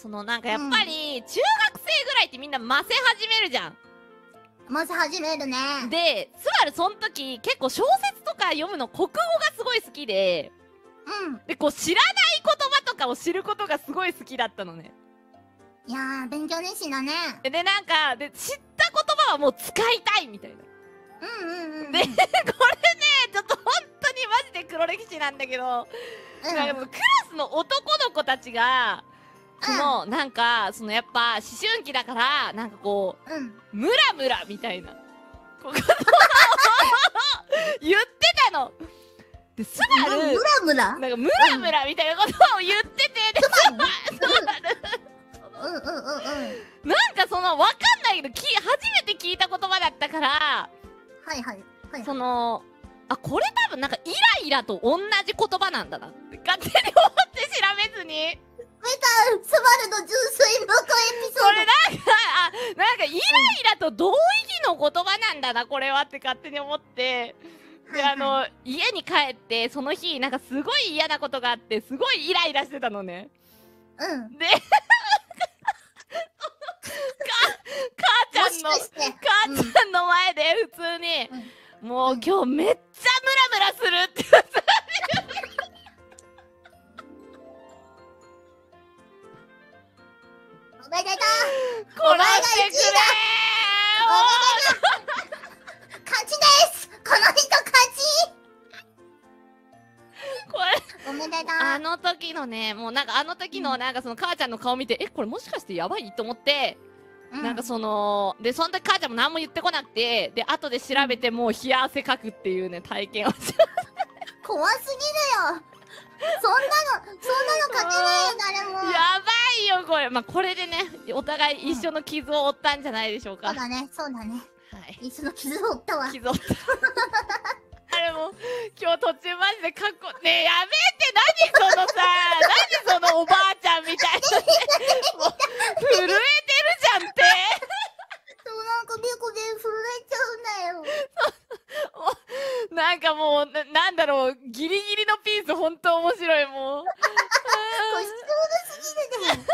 そのなんかやっぱり、中学生ぐらいってみんなませ始めるじゃん。まず始めるね。で、スバルその時結構小説とか読むの国語がすごい好きで、うん。で、こう知らない言葉とかを知ることがすごい好きだったのね。いやー、勉強熱心だね。で、なんか、で、知った言葉はもう使いたいみたいな。うんうんうん。で、これね、ちょっと本当にマジで黒歴史なんだけど、うん、なんかクラスの男の子たちが、その、なんか、そのやっぱ思春期だから、なんかこうん。う、ムラムラみたいな、こう言葉を言ってたの。で、スバル、ムラムラ？なんかムラムラみたいな言葉を言ってて、で、スバル、うんうんうんうん。なんかその、わかんないけど、き初めて聞いた言葉だったから、はいはい。はい。その、あ、これ多分なんかイライラと同じ言葉なんだなって勝手に思って調べずに。見たスバルの純粋無垢エピソーこれなんか、あ、なんかイライラと同意義の言葉なんだな、これはって勝手に思って。ド。で、あの、家に帰って、その日、なんかすごい嫌なことがあって、すごいイライラしてたのね。うん。で、か、母ちゃんの。母ちゃんの前で普通に、もう今日めっちゃムラムラするっておめでとう。殺してくれ勝ち。ですこの人勝ちーこれ。おめでとう。あの時のねもうなんかあの時のなんかその母ちゃんの顔見てえこれもしかしてやばい？と思って、うなんかそのでその時母ちゃんも何も言ってこなくてで後で調べてもう冷や汗かくっていうね体験をして怖すぎるよ。そんなのそんなの勝てないよ誰もやばいよこれまあこれでねお互い一緒の傷を負ったんじゃないでしょうか、そうだね。そうだね。はい。一緒の傷を負ったわ。傷を負った。あれも今日途中マジでかっこねえやめて！何そのさ何そのおばあちゃんみたいな。もう震えてるじゃんって。そうなんかビコで震えちゃうんだよ。なんかもうななんだろう。ギリギリのピース本当面白いもう。これちょうどすぎるね